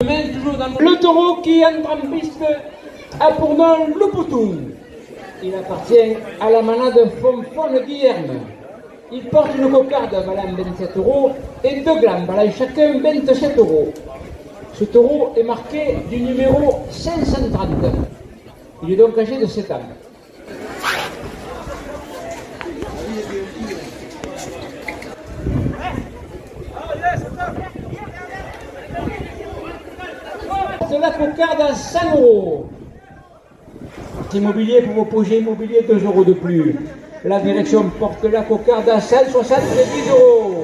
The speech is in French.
Le taureau qui entre en piste a pour nom Loupoutou. Il appartient à la manade Fonfon Guillerme. Il porte une cocarde valant 27 euros et deux glands valant chacun 27 euros. Ce taureau est marqué du numéro 530. Il est donc âgé de 7 ans. De la cocarde à 100 euros. Immobilier pour vos projets immobiliers, 2 euros de plus. La direction porte la cocarde à 170 euros.